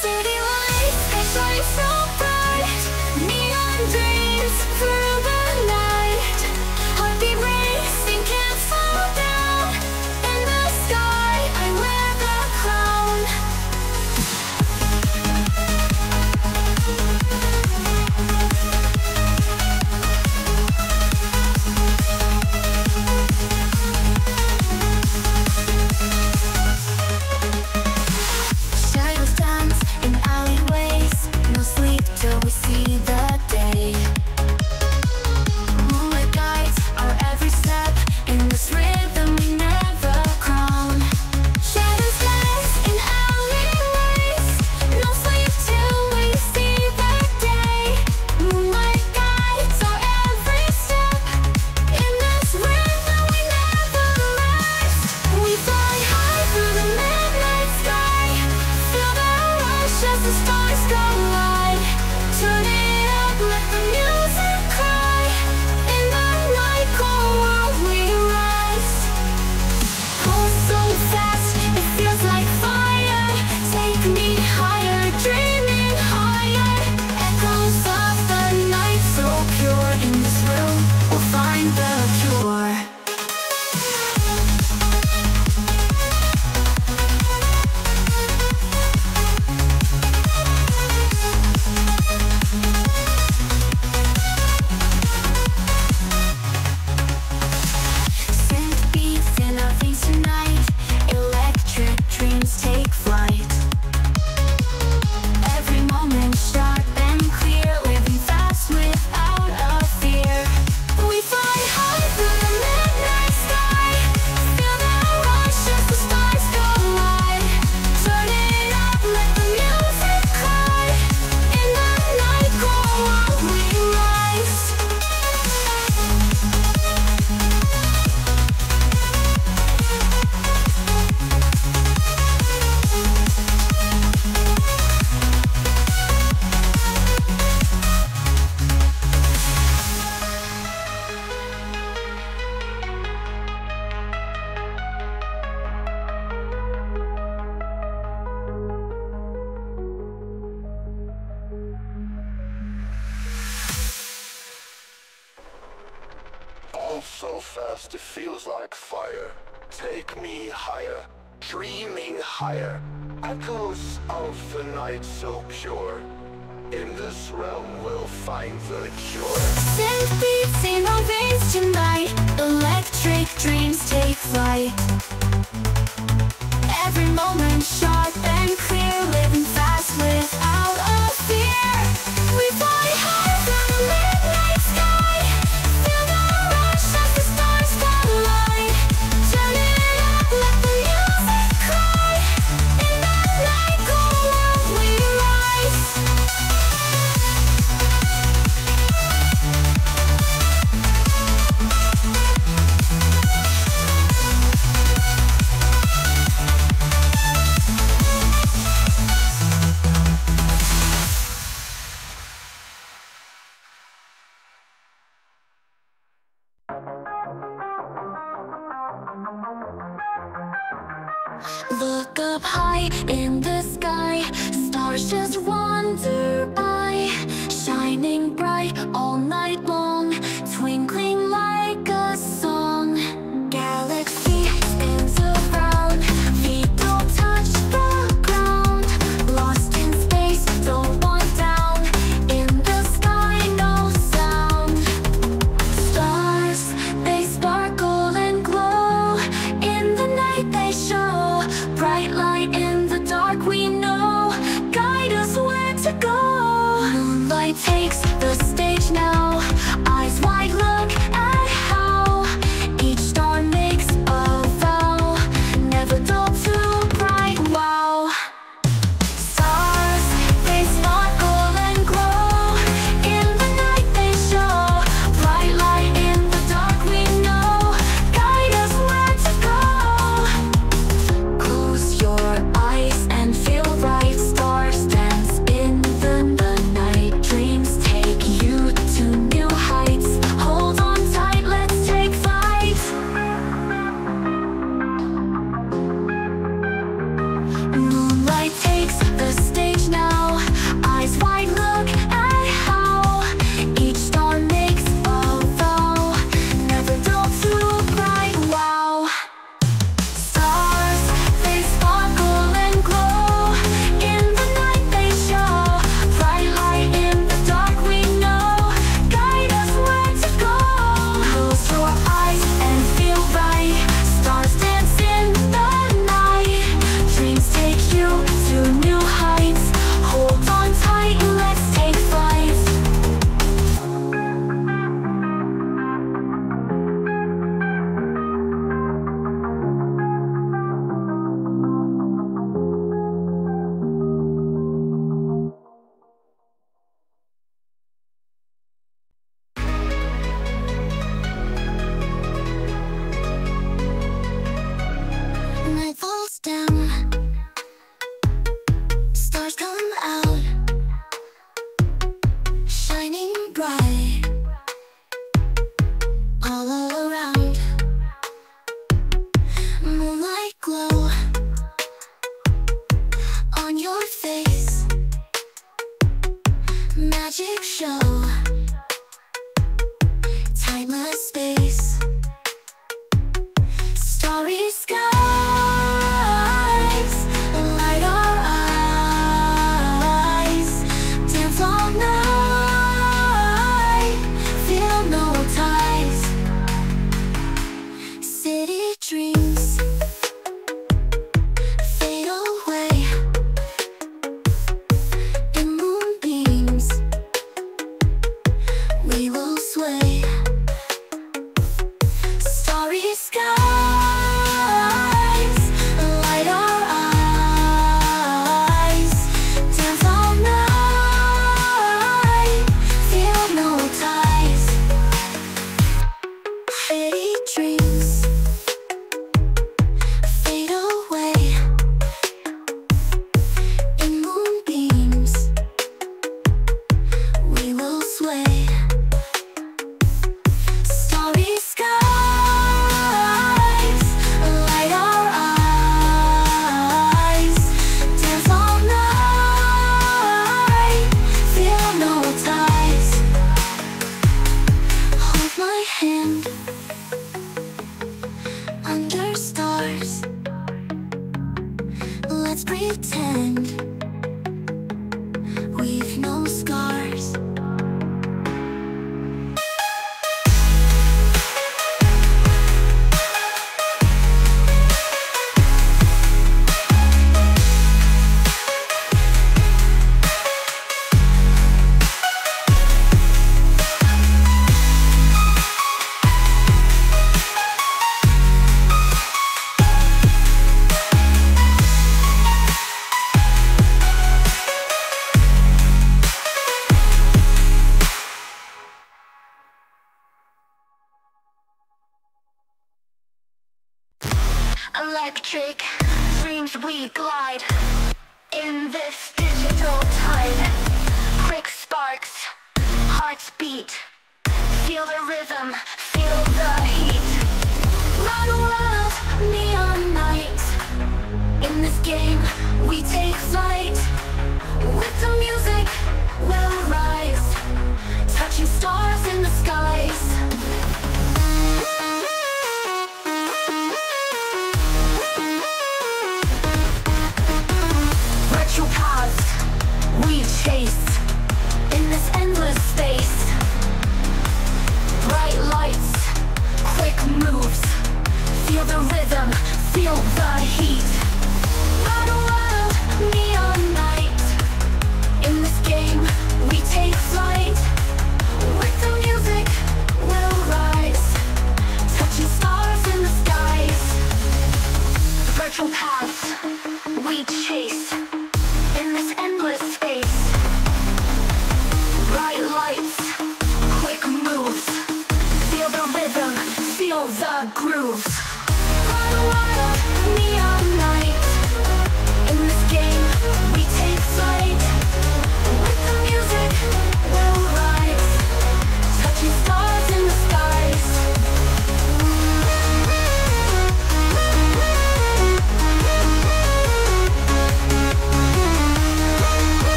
City lights, they shine so bright. Neon dreams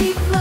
Energy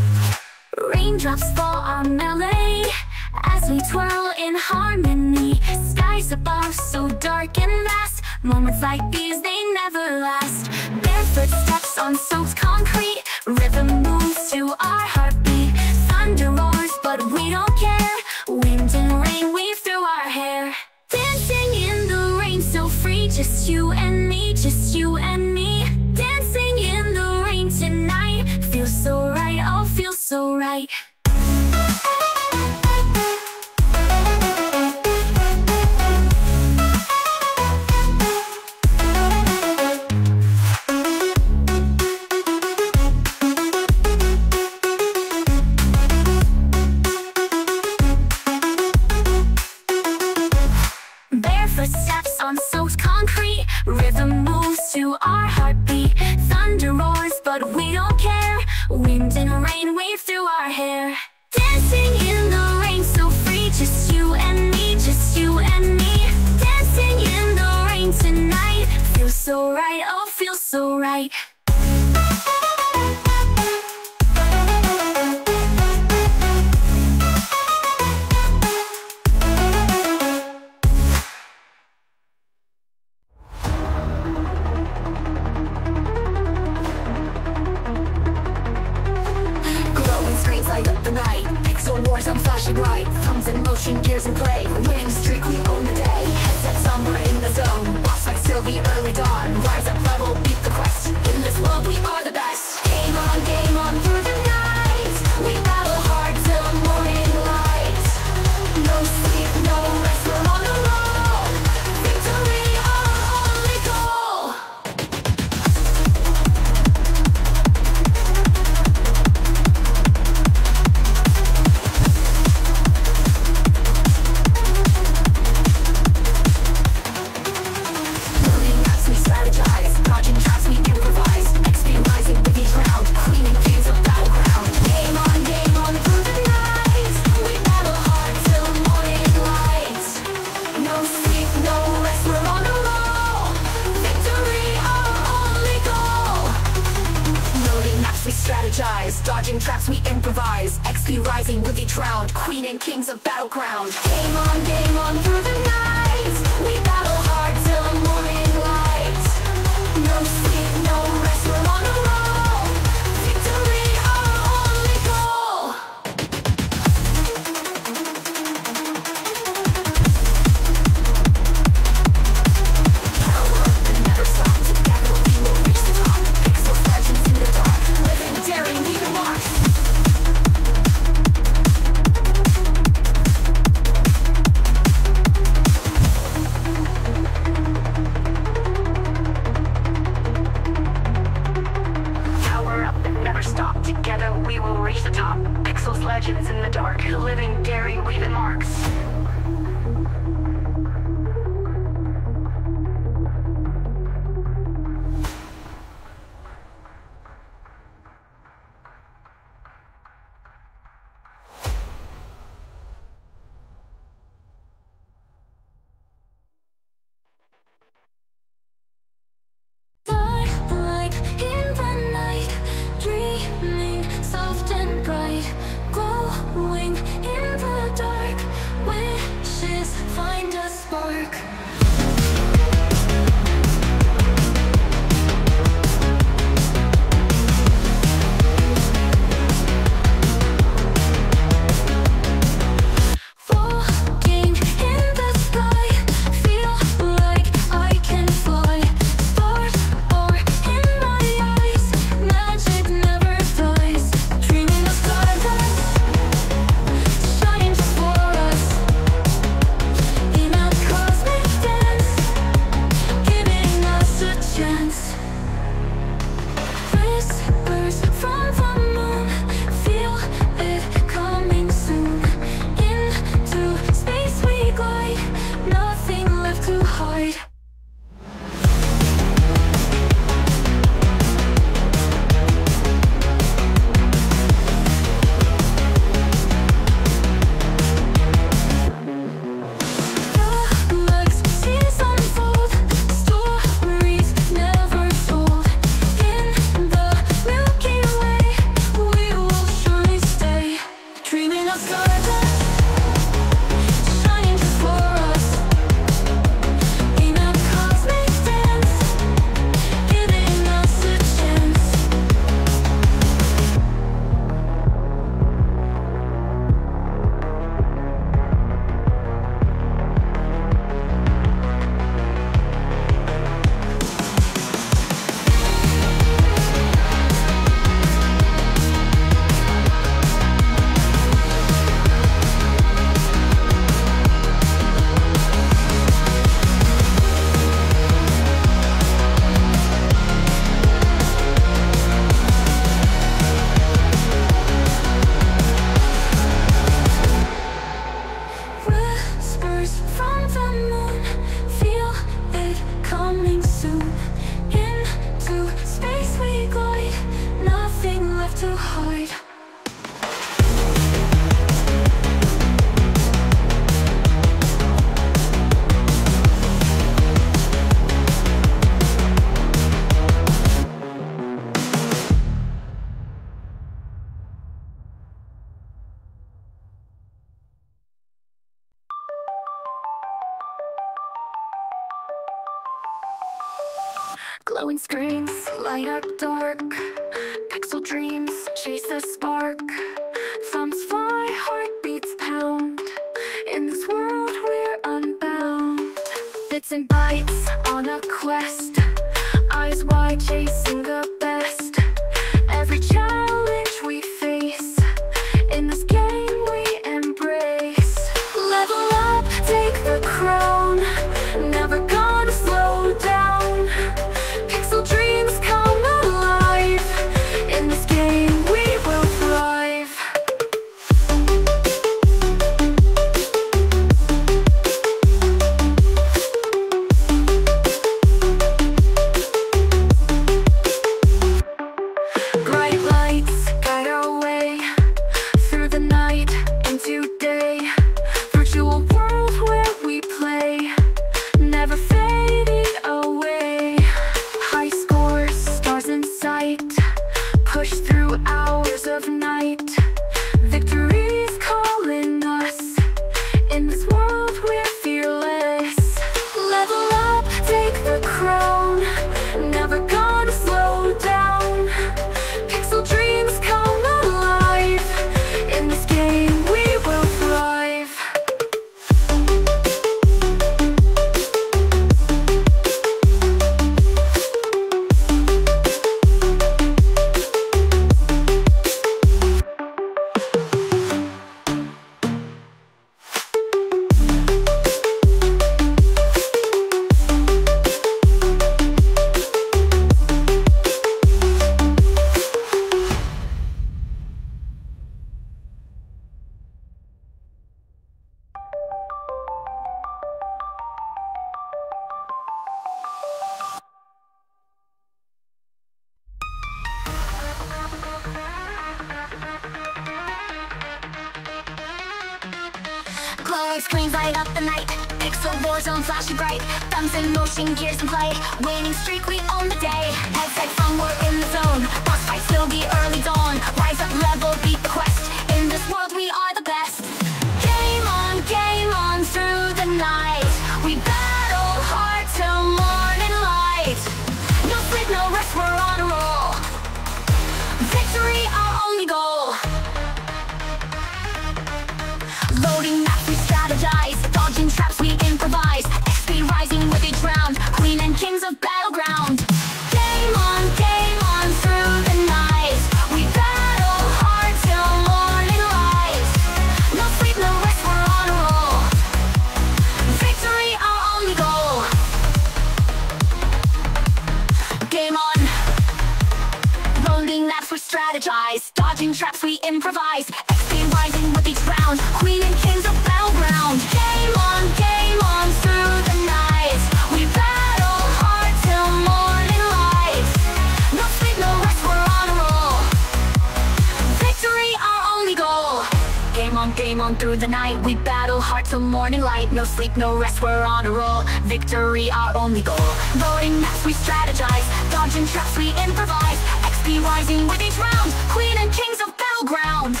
Marching on through the night, we battle hard till morning light. No sleep, no rest, we're on a roll. Victory our only goal. Voting maps, we strategize. Dodging traps, we improvise. XP rising with each round. Queen and kings of battleground.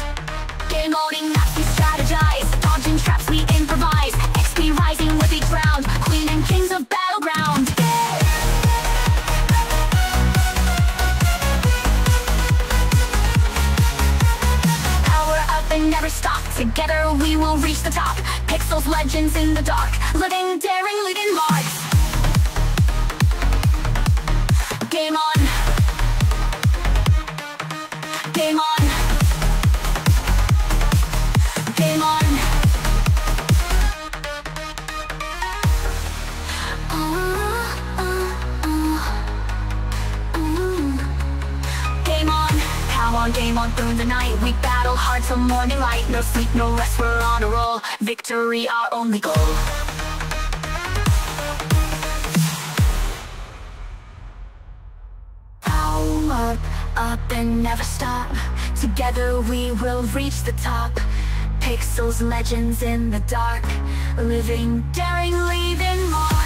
Game owning Together we will reach the top. Pixels legends in the dark. Living, daring, leading marks Game on. Game on. Game on. Uh, uh, uh. Mm. Game on, Power on, game on through the night. We hard till morning light. No sleep, no rest, we're on a roll. Victory our only goal. Power up and never stop. Together we will reach the top. Pixels, legends in the dark. Living daring, leaving more.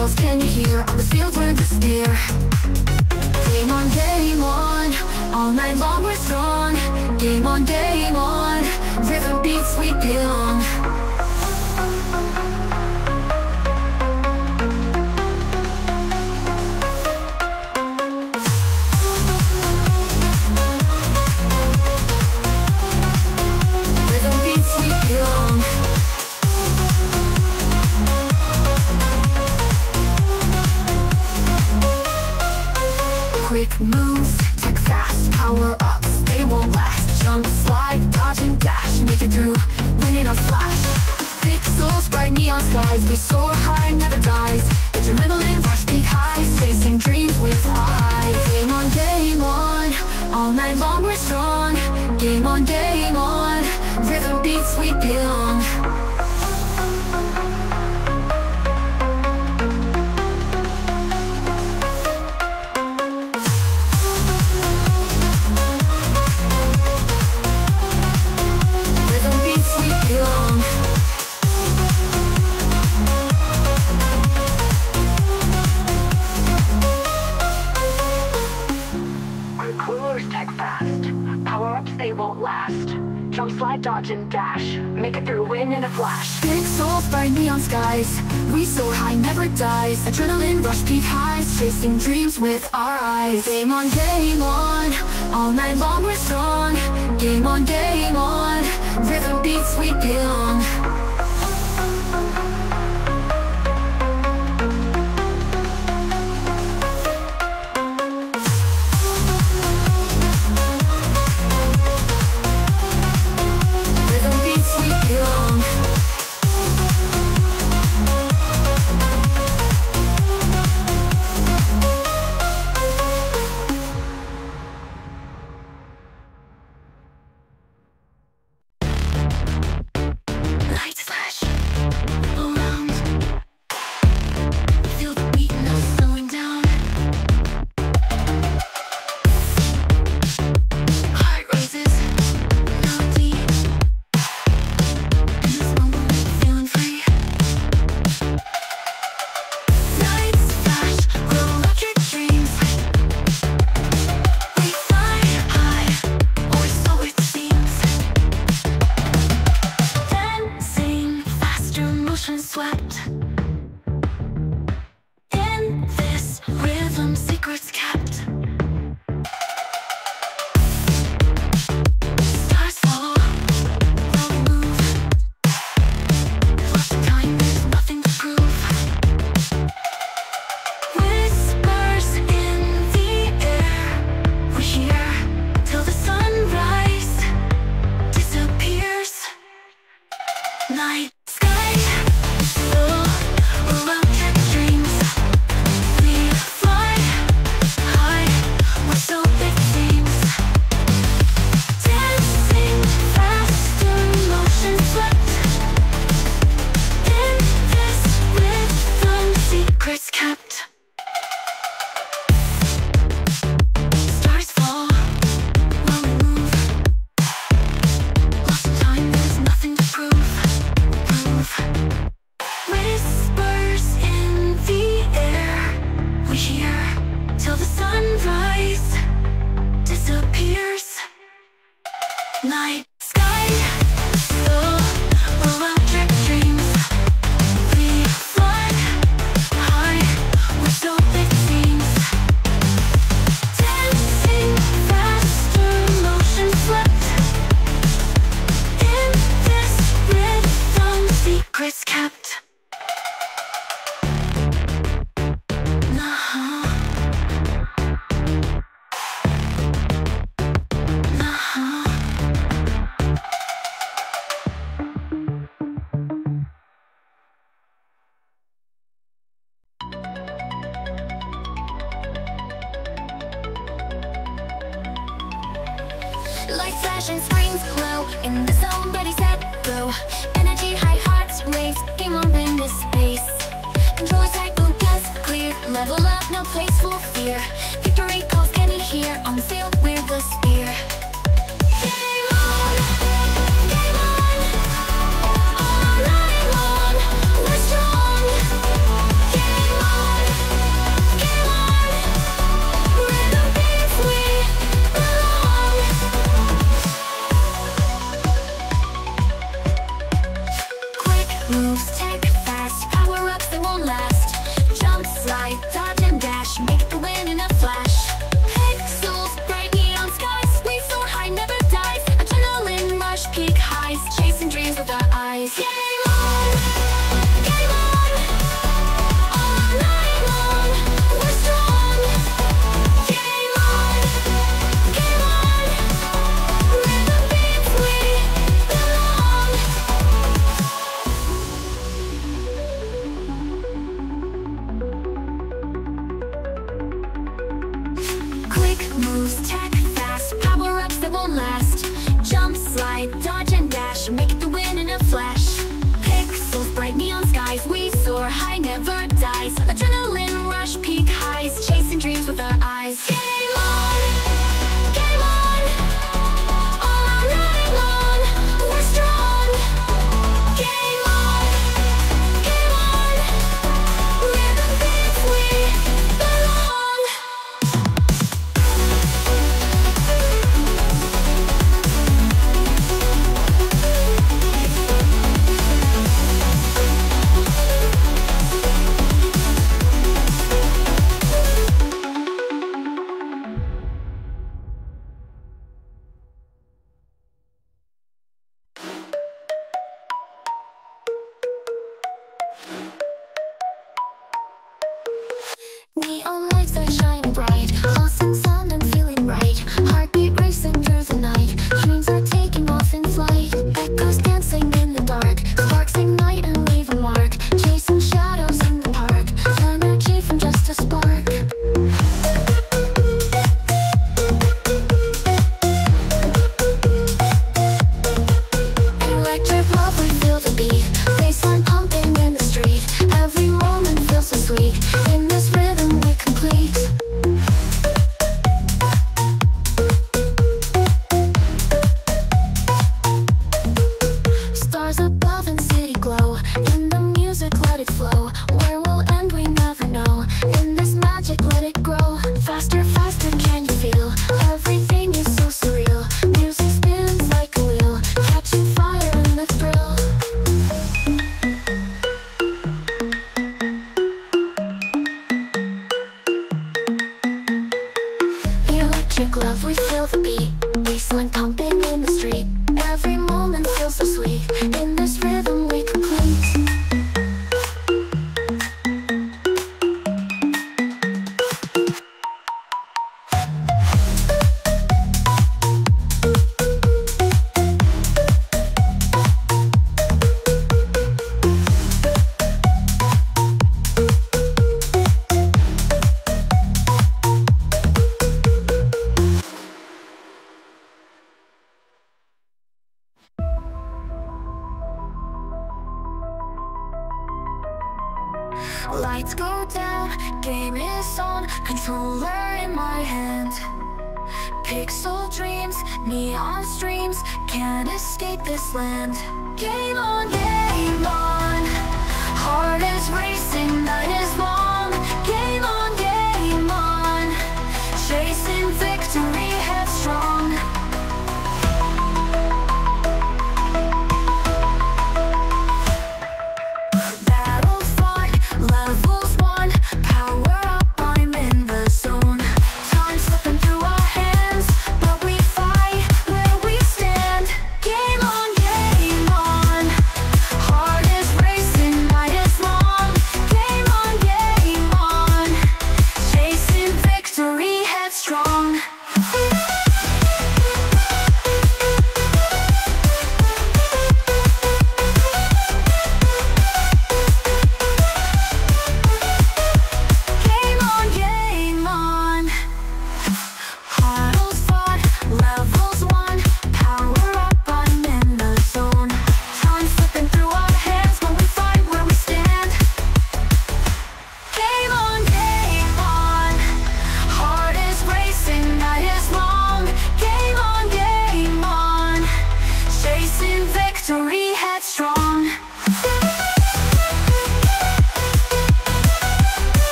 calls can you hear? On the a we're the spear? Game on, game on, all night long we're strong. Game on, game on, rhythm beats we belong skies, we soar high, never dies. flash. Big souls by neon skies. We soar high, never dies. Adrenaline rush, peak highs. Chasing dreams with our eyes. Game on, game on. All night long we're strong. Game on, game on. Rhythm beats we belong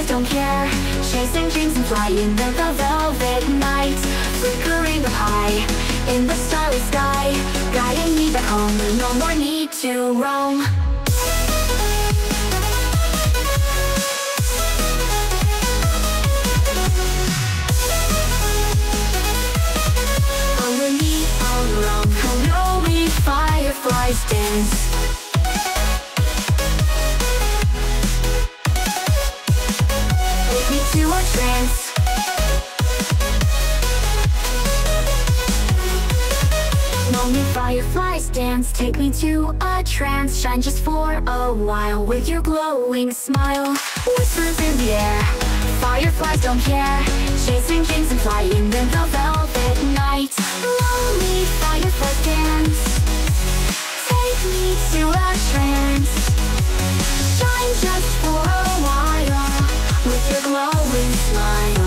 eyes don't care. Chasing dreams and flying in the velvet night Flickering up high in the starry sky. Guiding me back home, no more need to roam. Underneath all around, how know we fireflies dance. dance Take me to a trance Shine just for a while With your glowing smile. Whispers in the air Fireflies don't care Chasing kings and flying in the velvet night. Lonely fireflies dance Take me to a trance. Shine just for a while With your glowing smile.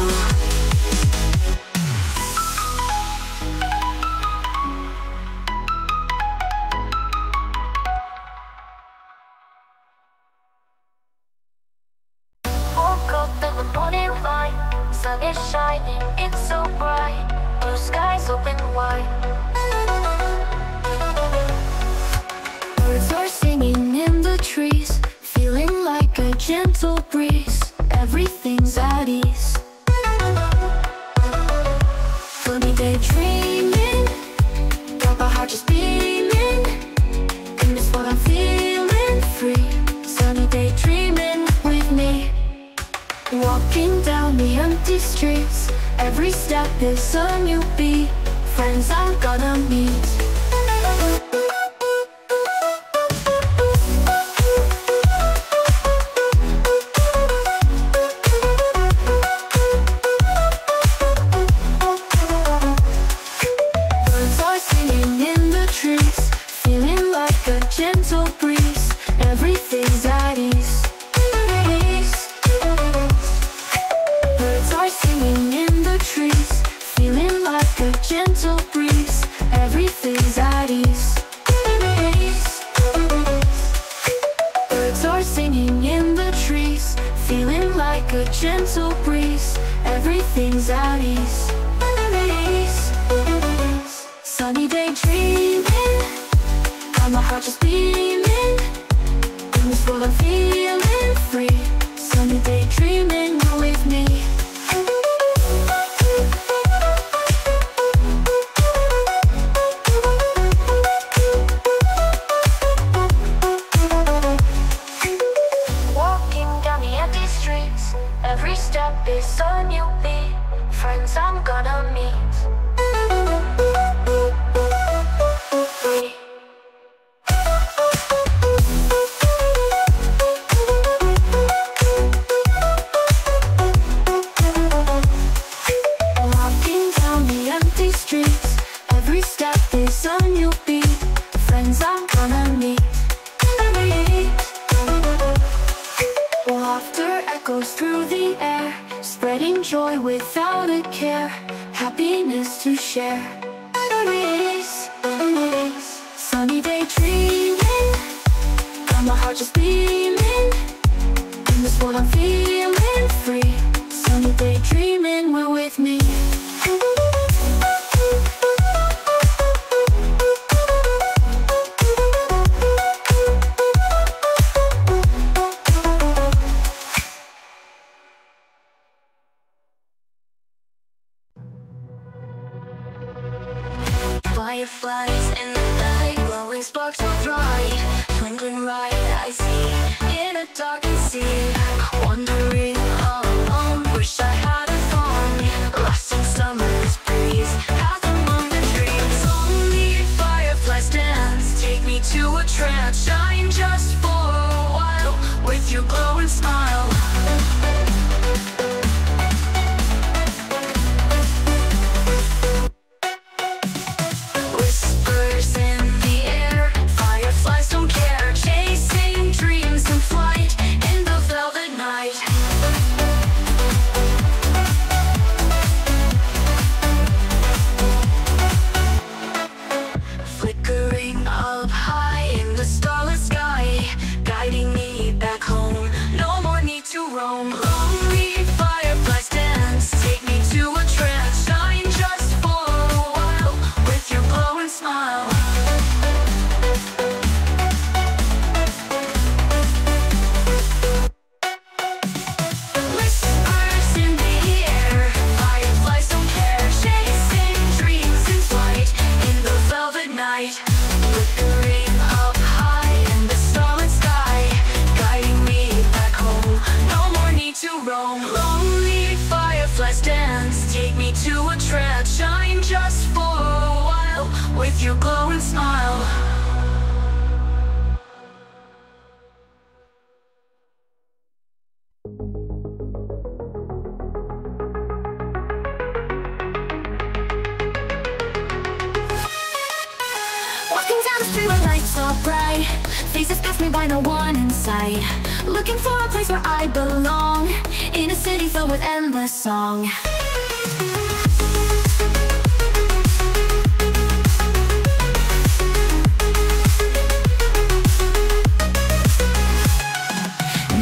Looking for a place where I belong. In a city filled with endless song.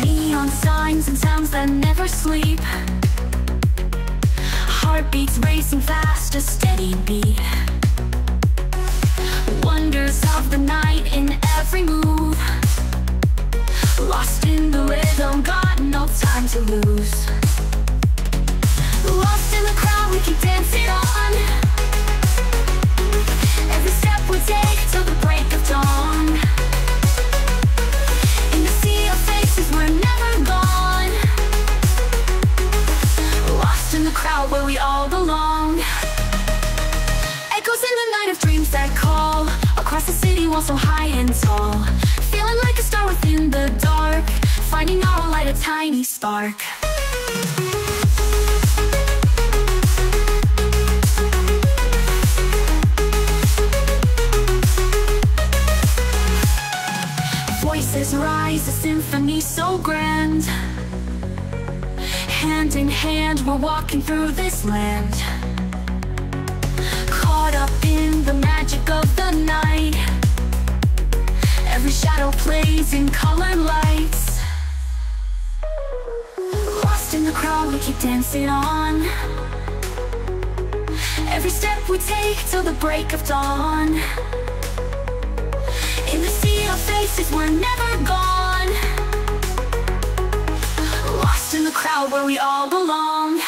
Neon signs and sounds that never sleep. Heartbeats racing fast, a steady beat. Wonders of the night in every move. Lost in the rhythm, got no time to lose. Lost in the crowd, we keep dancing on. Every step we take till the break of dawn. In the sea of faces, we're never gone. Lost in the crowd where we all belong. Echoes in the night of dreams that call. Across the city, walls so high and tall star within the dark Finding our light a tiny spark. Voices rise, a symphony so grand. Hand in hand, we're walking through this land. Blazing in color lights. Lost in the crowd, we keep dancing on. Every step we take till the break of dawn. In the sea of faces, we're never gone. Lost in the crowd where we all belong.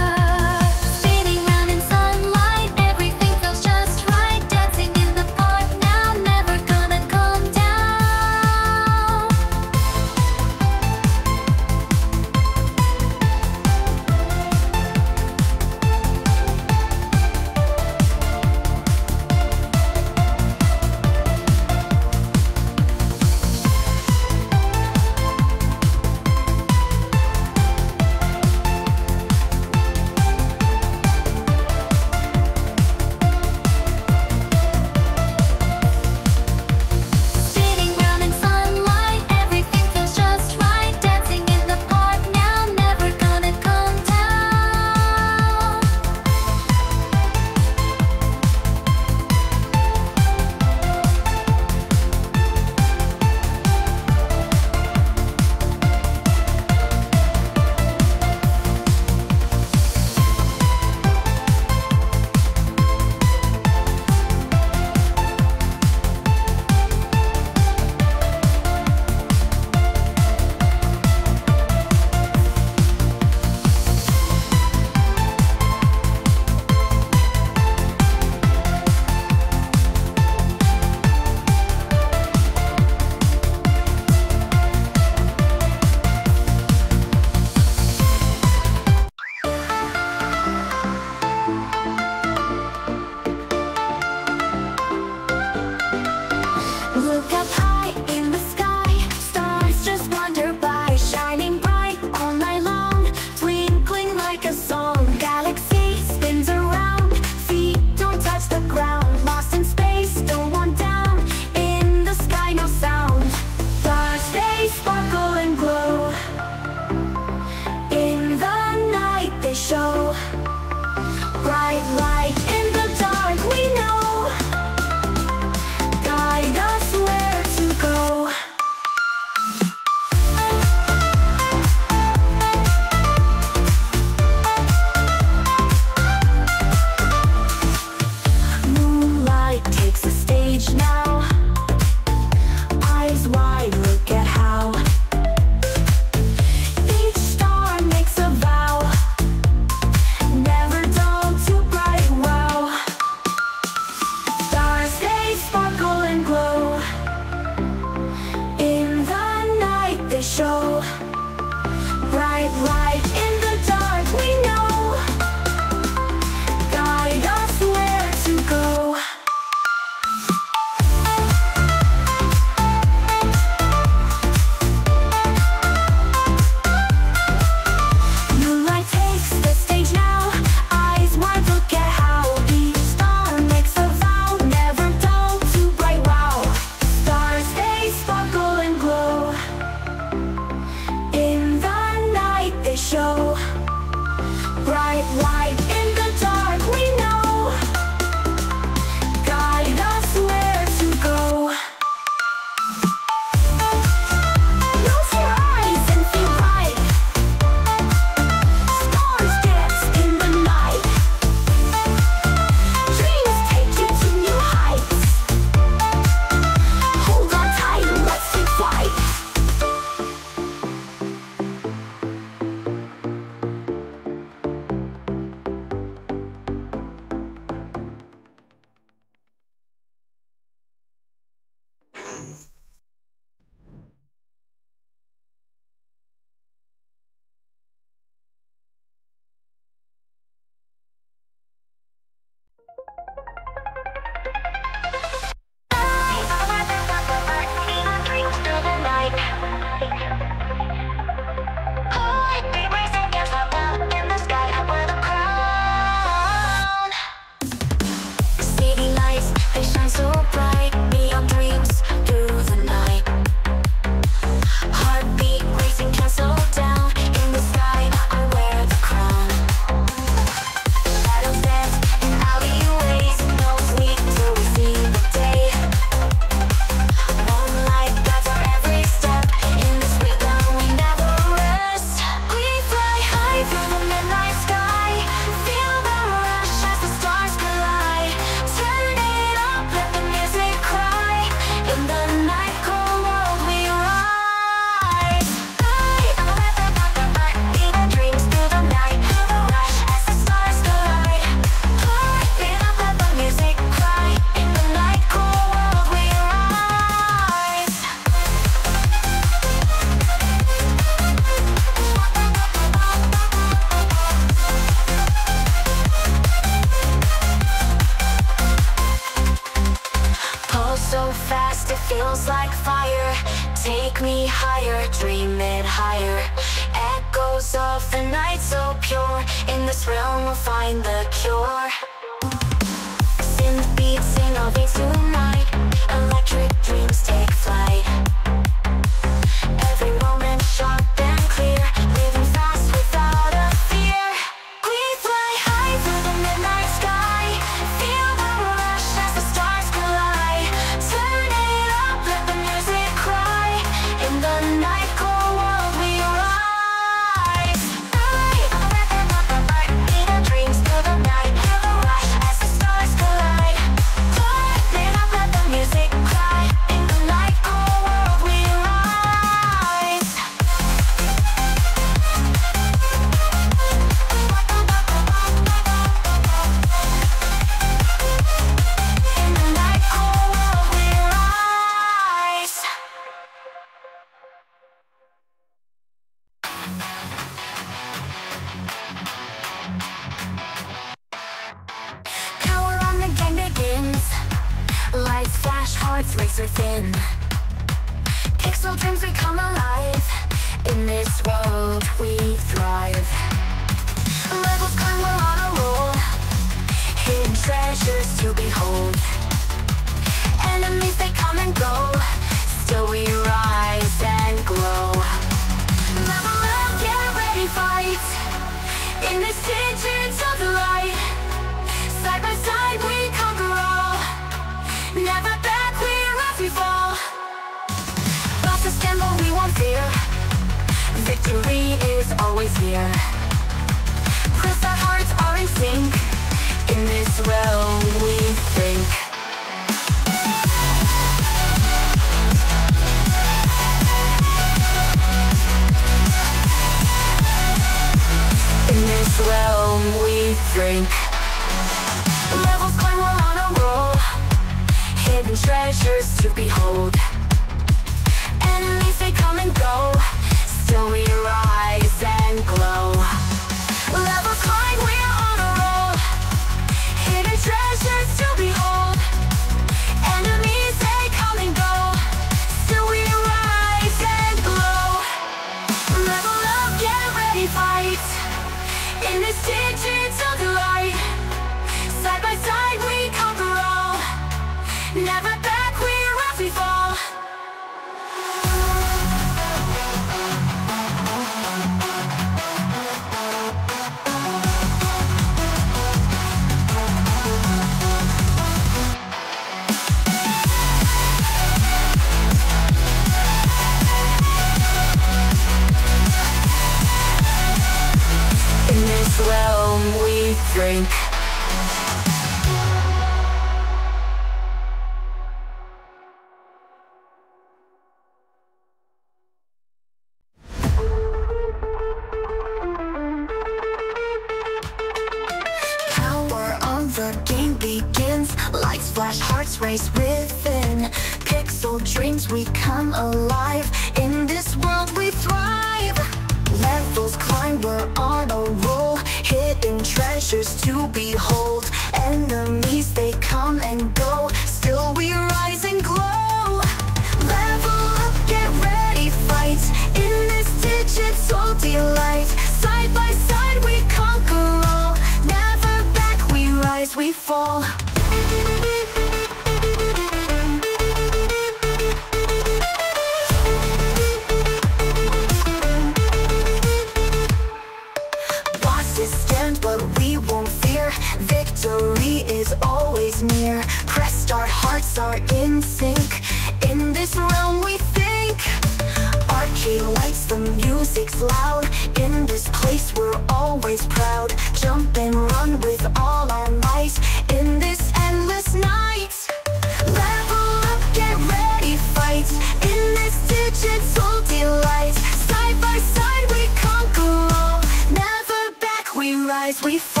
We fall.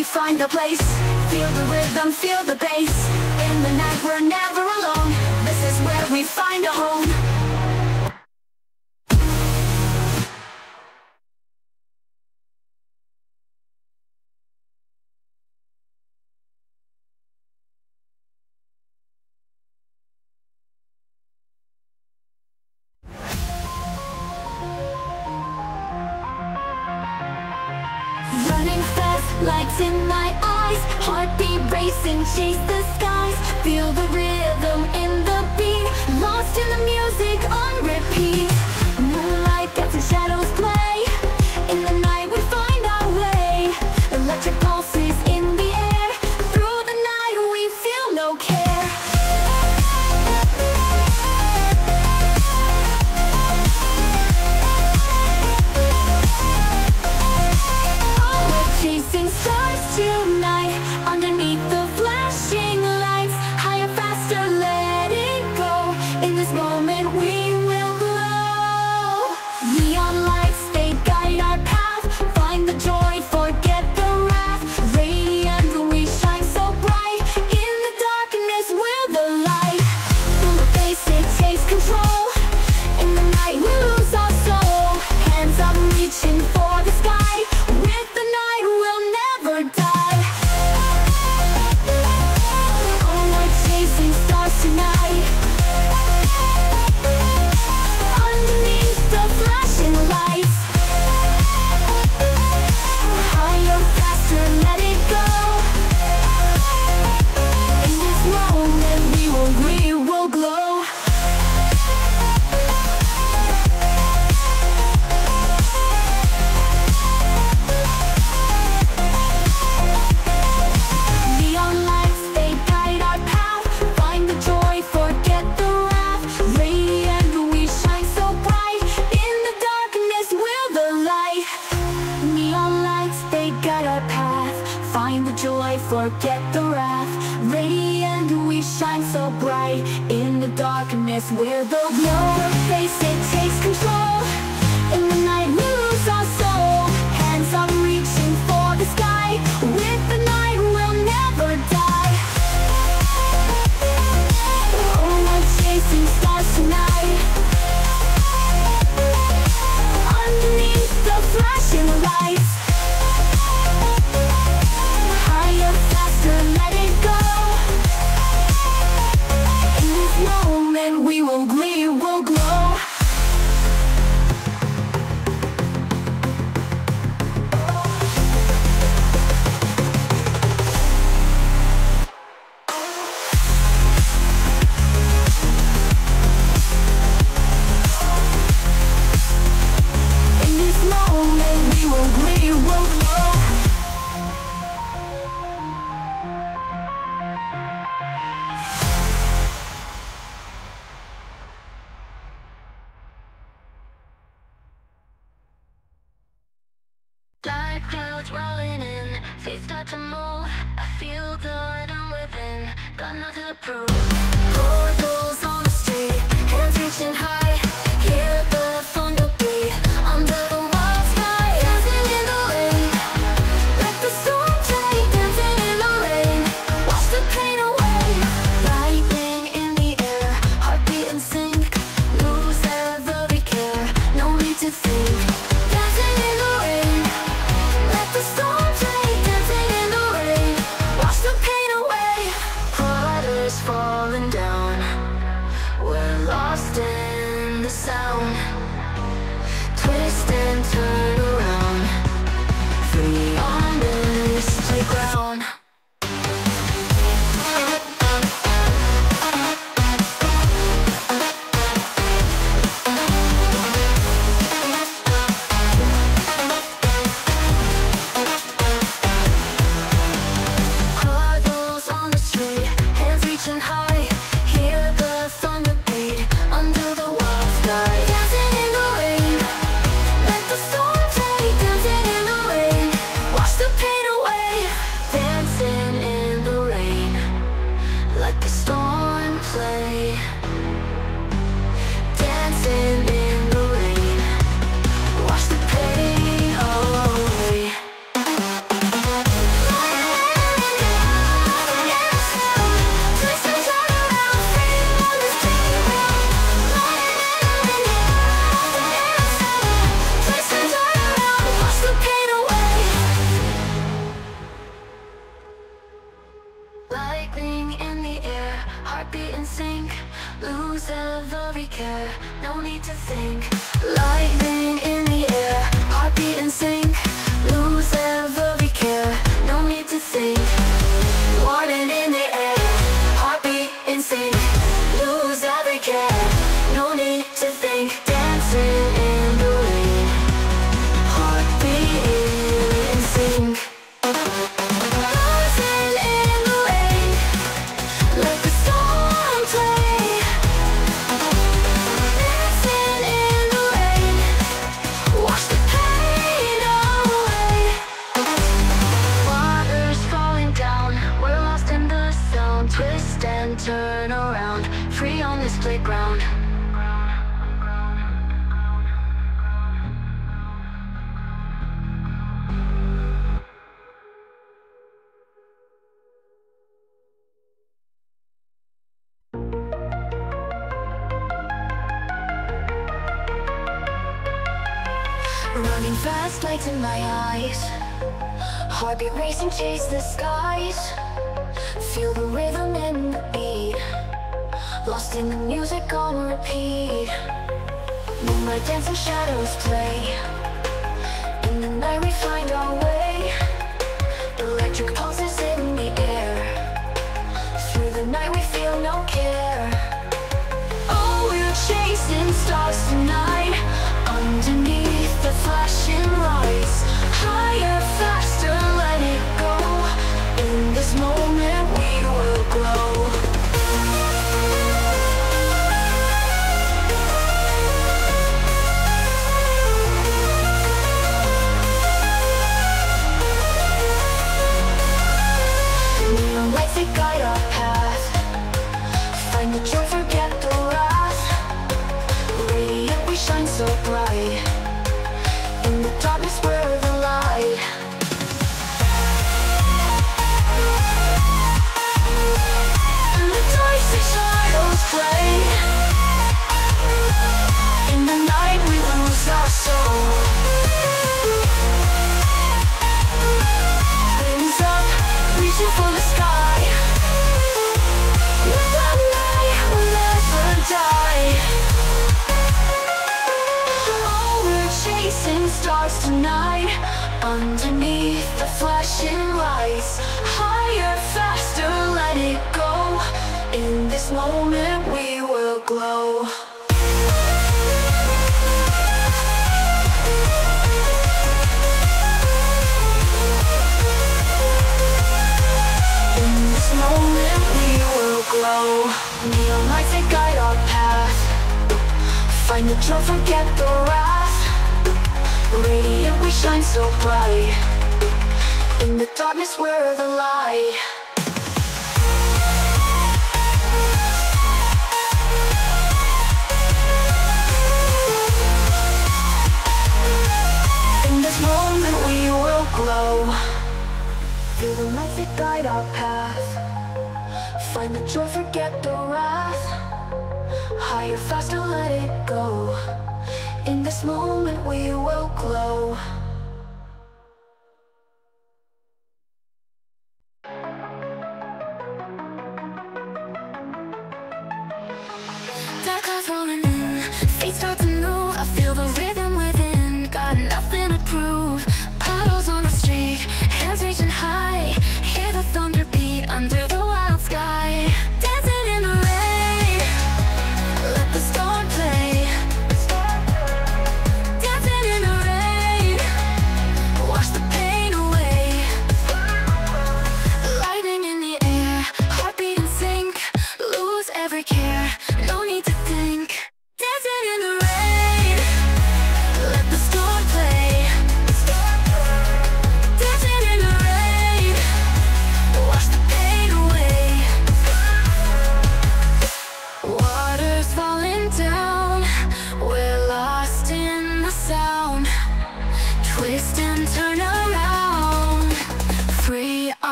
we find a place. Feel the rhythm, feel the bass. In the night we're never alone. This is where we find a home. In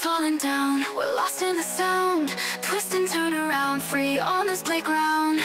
falling down. We're lost in the sound. Twist and turn around. Free on this playground.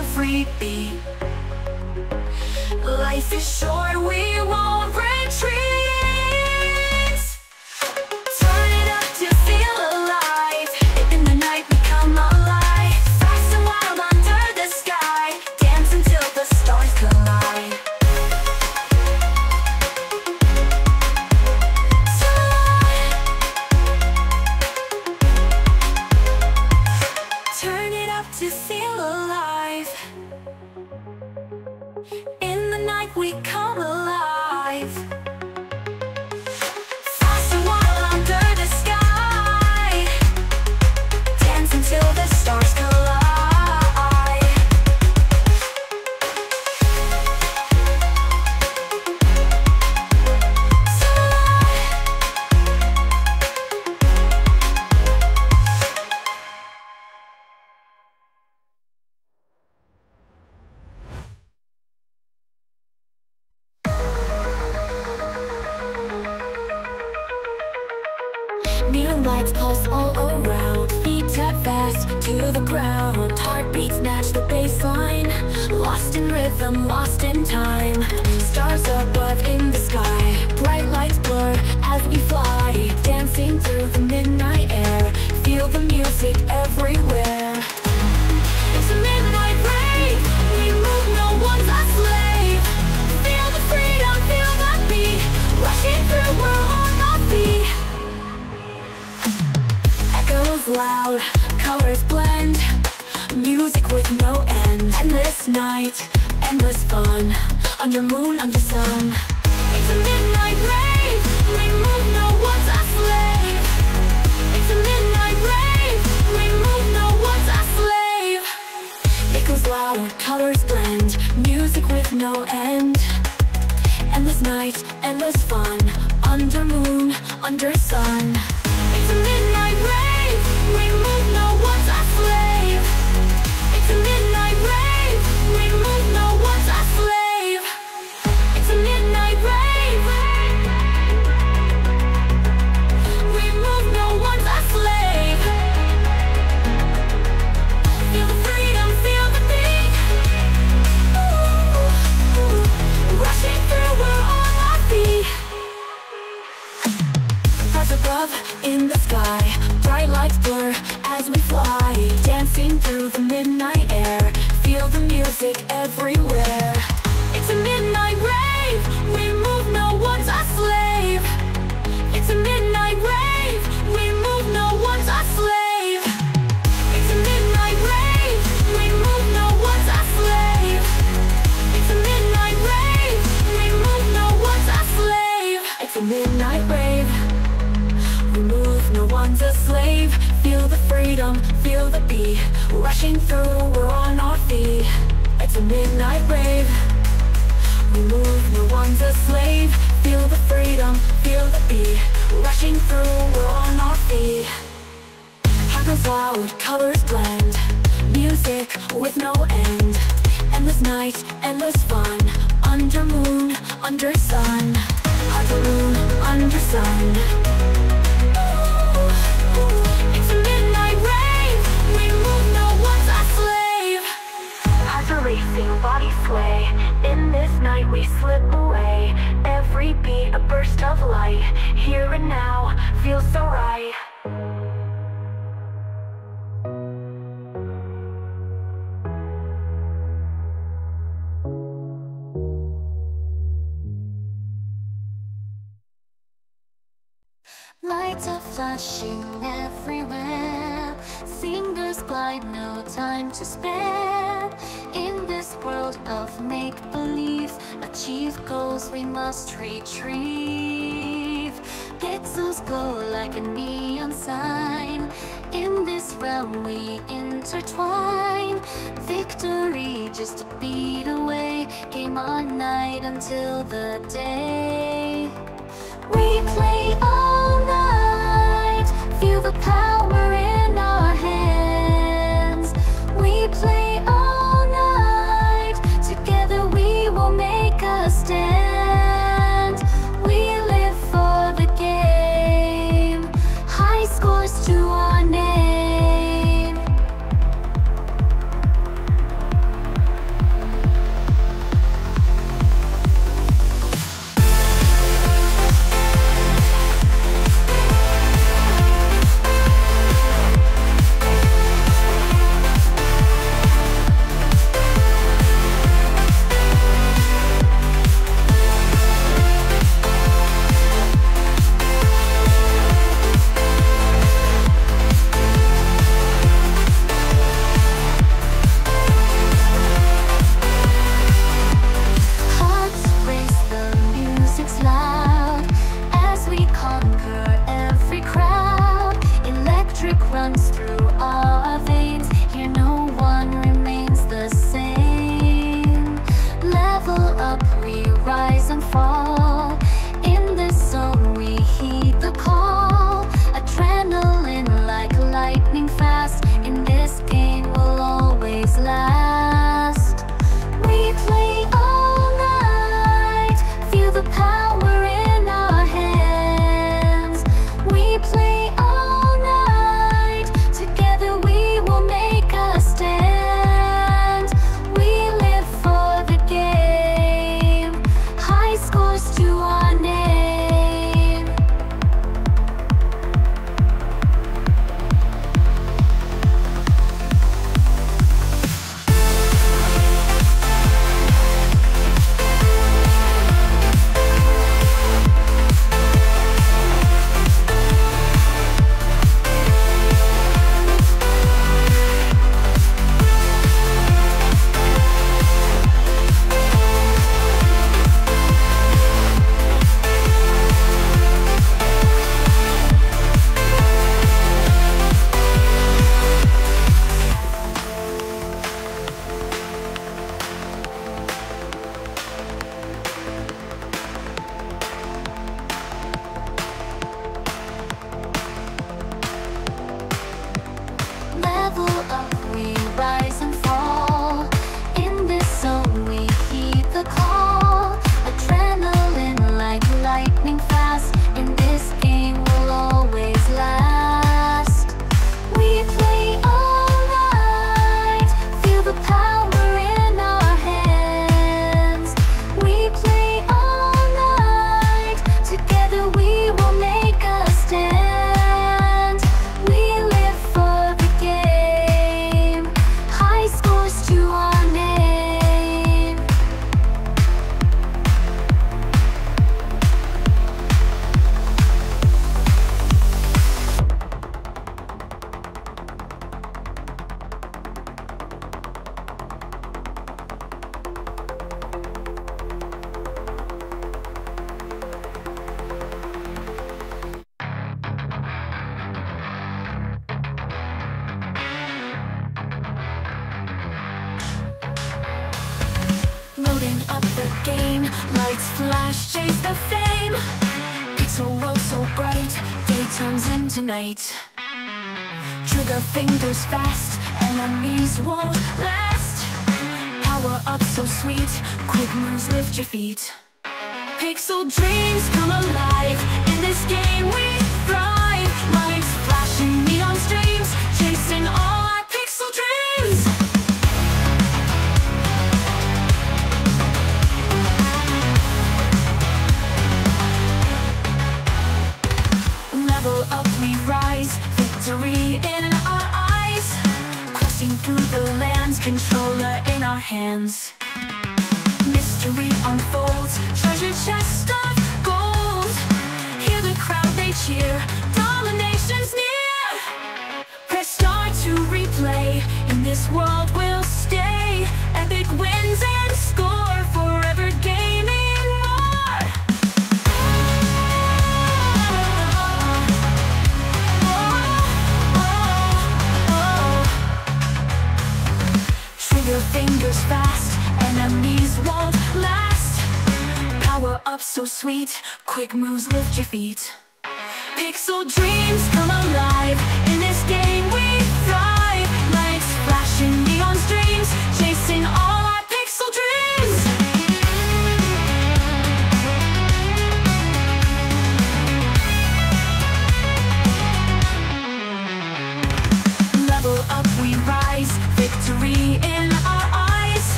Every beat. Life is short, we won't retreat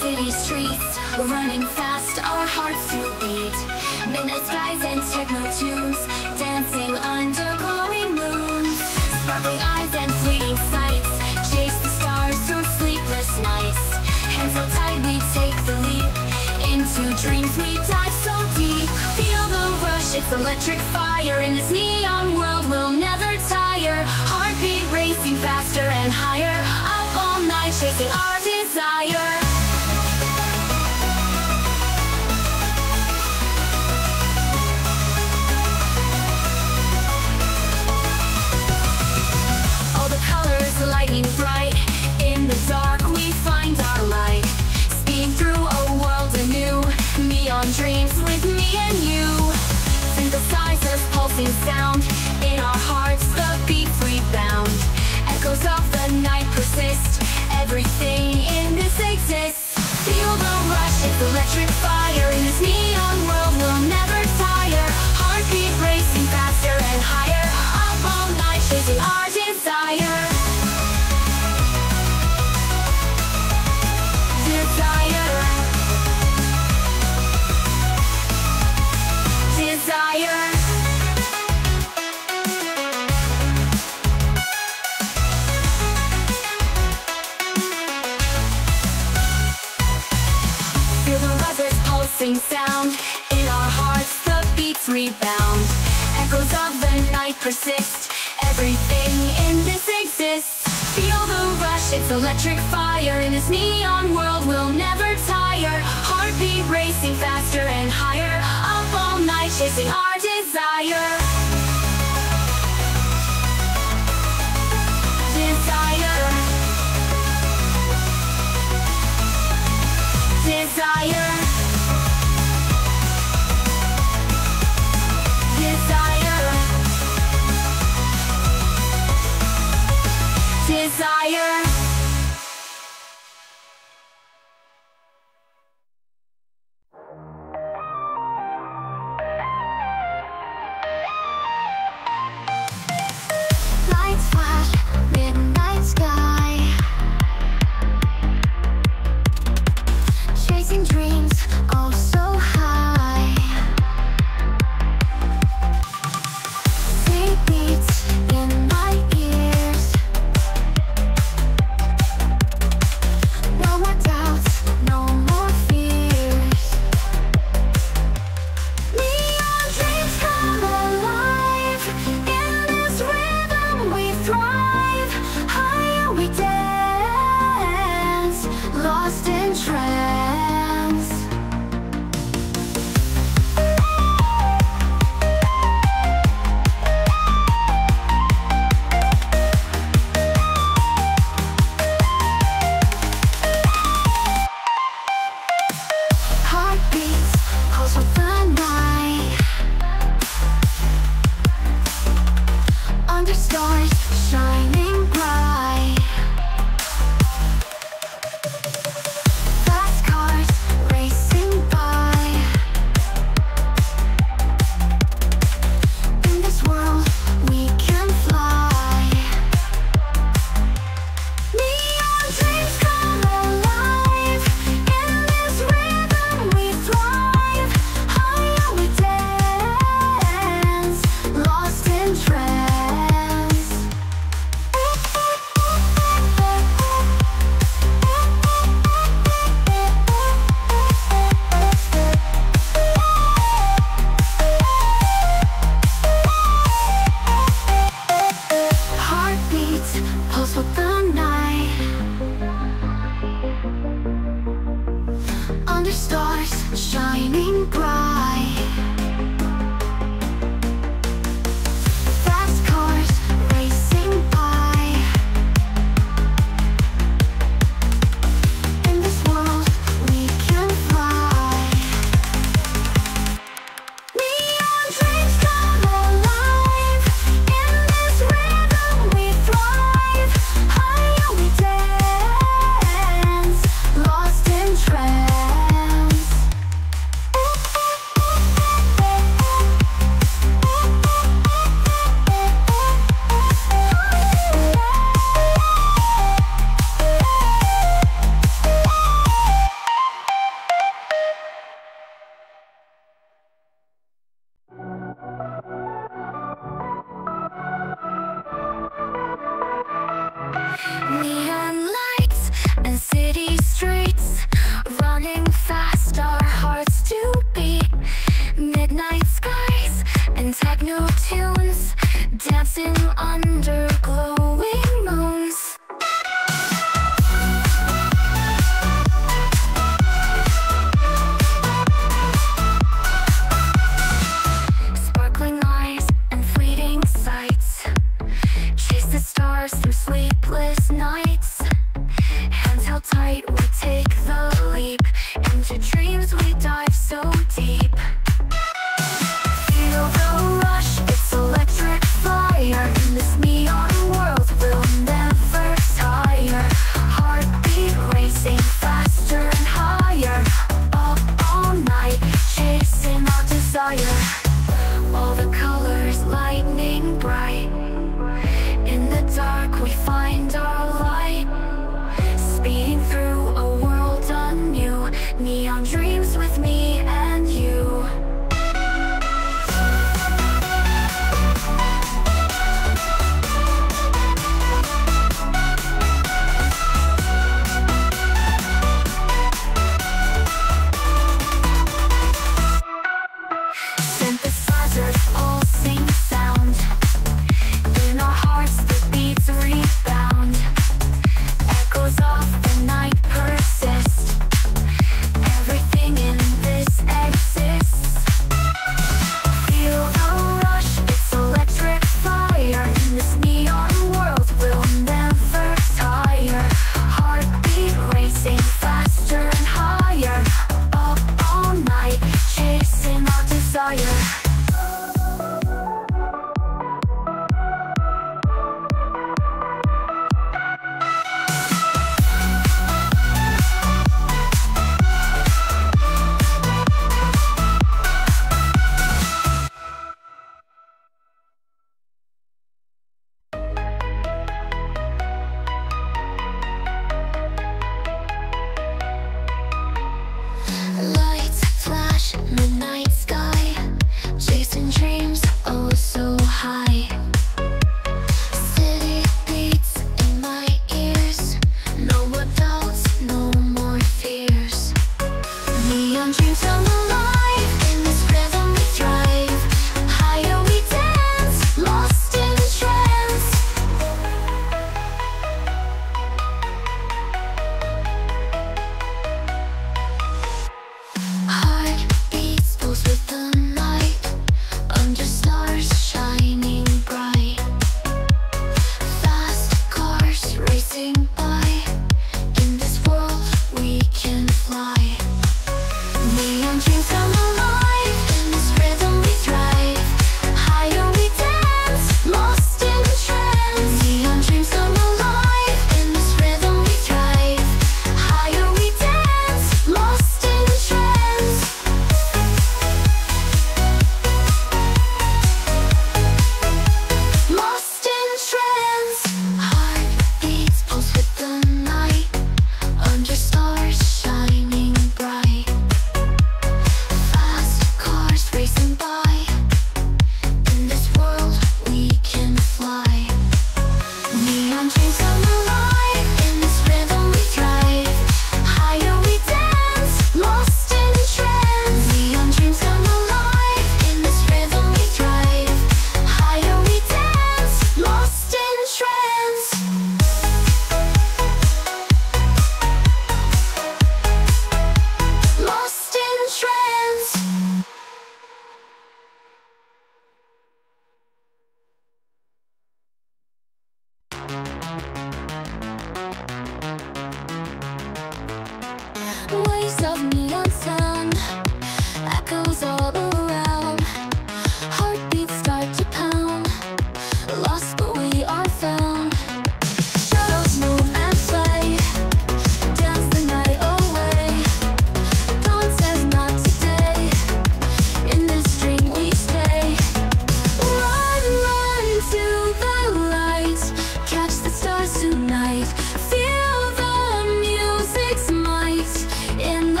city streets We're running fast, our hearts to beat. Midnight skies and techno tunes Dancing under glowing moons. Sparkling eyes and fleeting sights Chase the stars through sleepless nights. Hands so tight we take the leap. Into dreams we dive so deep. Feel the rush, it's electric fire. In this neon world we'll never tire. Heartbeat racing faster and higher. Up all night chasing our desire lighting bright In the dark we find our light. Speeding through a world anew. Neon dreams with me and you. Synthesizers pulsing sound. In our hearts the beats rebound. Echoes of the night persist. Everything in this exists. Feel the rush, it's electric fire In this neon persist. Everything in this exists. Feel the rush, it's electric fire In this neon world we'll never tire. Heartbeat racing faster and higher. Up all night chasing our desire. Desire. Desire desire.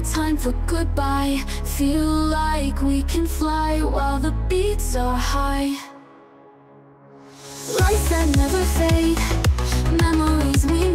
no time for goodbye. Feel like we can fly while the beats are high. Lights that never fade. Memories we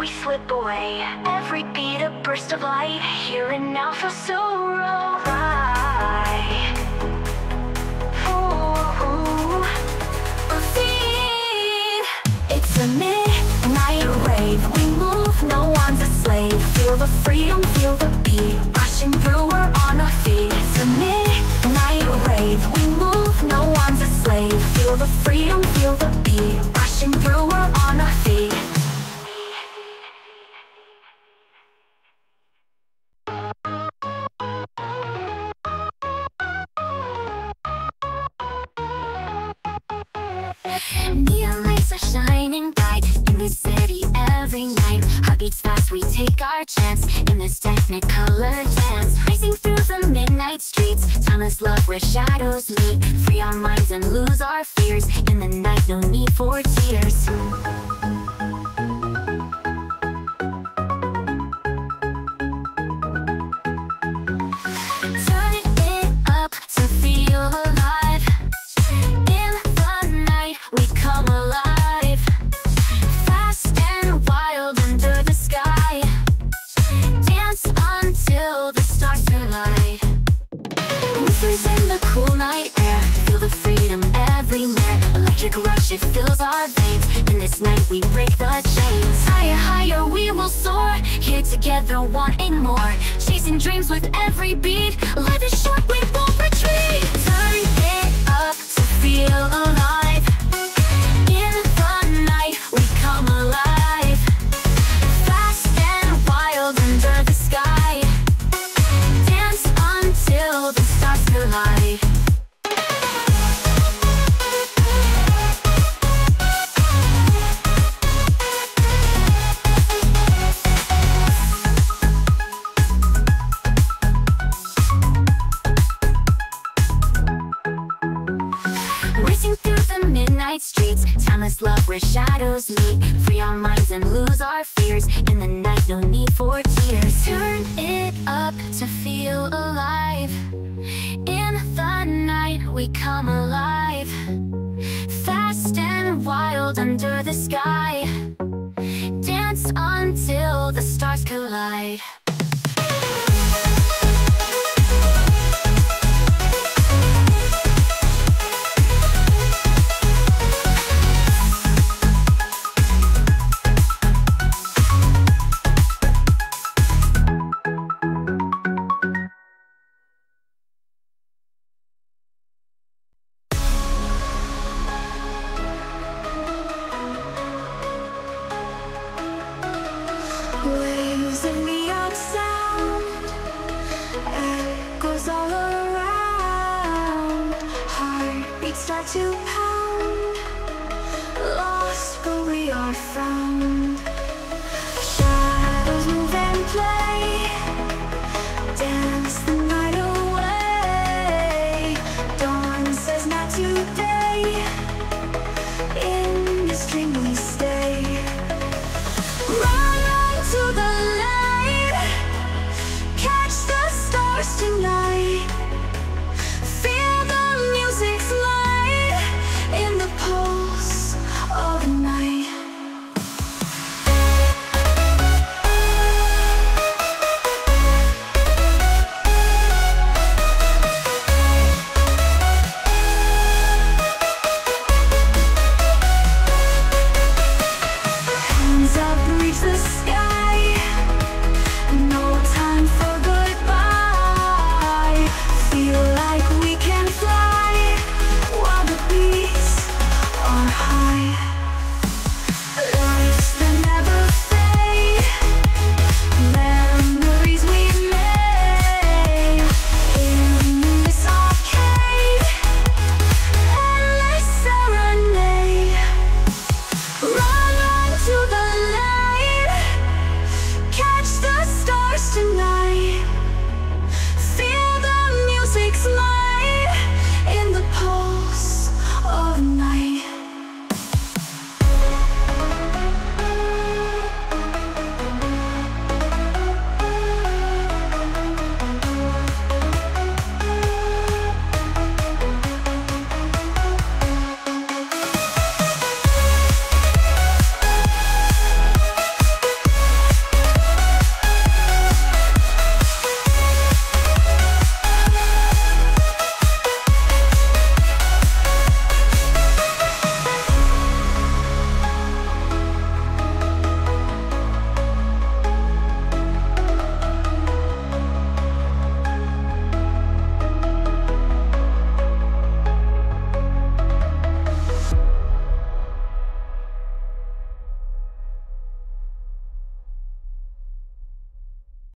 we slip away. Every beat a burst of light Here and now feels so right. Ooh, feel. It's a midnight rave. We move, no one's a slave. Feel the freedom, feel the beat. Rushing through, we're on our feet. It's a midnight rave. We move, no one's a slave. Feel the freedom, feel the beat. Chance in this technicolor dance. Racing through the midnight streets, timeless love where shadows meet. Free our minds and lose our fears in the night. No need for tears. It fills our veins. And this night, we break the chains. Higher, higher, we will soar. Here together, wanting more. Chasing dreams with every beat. Life is short, we won't retreat. Turn it up to feel alive. Timeless love where shadows meet. Free our minds and lose our fears. In the night, no need for tears. Turn it up to feel alive. In the night, we come alive. Fast and wild under the sky. Dance until the stars collide.